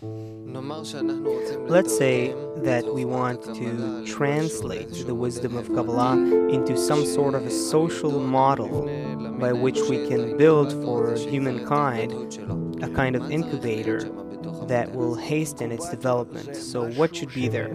Let's say that we want to translate the wisdom of Kabbalah into some sort of a social model by which we can build for humankind a kind of incubator that will hasten its development. So, what should be there?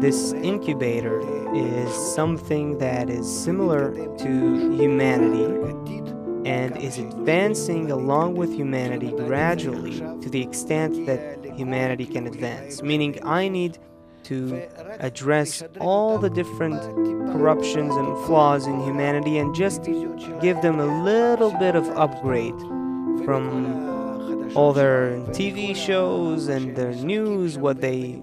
This incubator is something that is similar to humanity and is advancing along with humanity gradually to the extent that humanity can advance. Meaning, I need to address all the different corruptions and flaws in humanity and just give them a little bit of upgrade from all their TV shows and their news, what they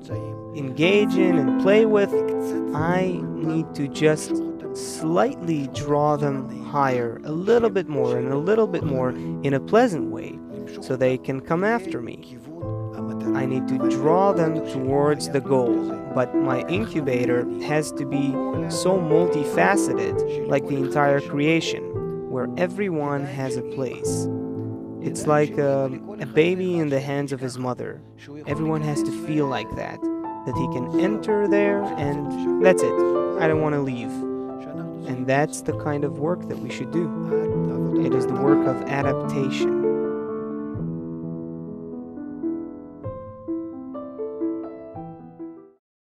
engage in and play with. I need to just slightly draw them higher, a little bit more and a little bit more in a pleasant way, so they can come after me. I need to draw them towards the goal, but my incubator has to be so multifaceted, like the entire creation, where everyone has a place. It's like a, a baby in the hands of his mother. Everyone has to feel like that, that he can enter there and that's it. I don't want to leave. And that's the kind of work that we should do. It is the work of adaptation.